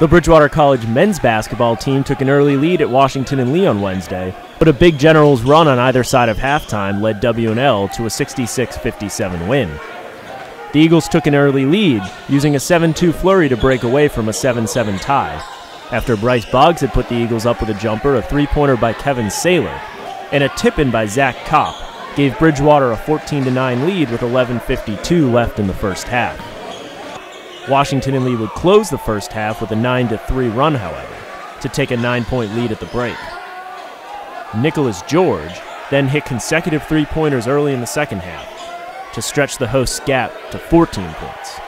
The Bridgewater College men's basketball team took an early lead at Washington and Lee on Wednesday, but a big Generals run on either side of halftime led W&L to a 66-57 win. The Eagles took an early lead, using a 7-2 flurry to break away from a 7-7 tie. After Bryce Boggs had put the Eagles up with a jumper, a three-pointer by Kevin Saylor, and a tip-in by Zach Kopp gave Bridgewater a 14-9 lead with 11.52 left in the first half. Washington and Lee would close the first half with a 9 3 run, however, to take a nine point lead at the break. Nicholas George then hit consecutive three pointers early in the second half to stretch the host's gap to 14 points.